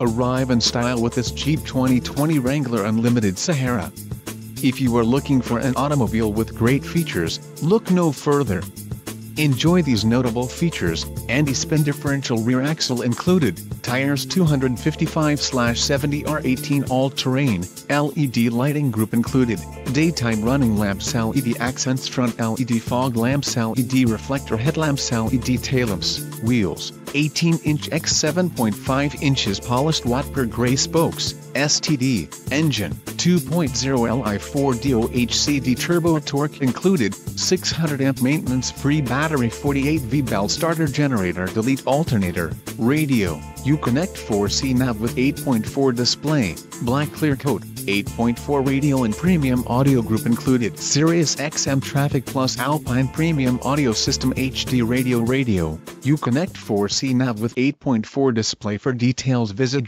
Arrive in style with this Jeep 2020 Wrangler Unlimited Sahara. If you are looking for an automobile with great features, look no further. Enjoy these notable features, anti-spin differential rear axle included, tires 255-70R18 all-terrain, LED lighting group included, daytime running lamps LED accents front LED fog lamps LED reflector headlamps LED tail lamps, wheels, 18-inch x 7.5 inches polished watt per gray spokes, STD, engine, 2.0 Li4 DOHCD turbo torque included, 600 amp maintenance free battery 48 V belt starter generator delete alternator, radio, Uconnect 4C nav with 8.4 display, black clear coat, 8.4 radio and premium audio group included Sirius XM Traffic Plus Alpine Premium Audio System HD Radio Radio, Uconnect 4C nav with 8.4 display. For details visit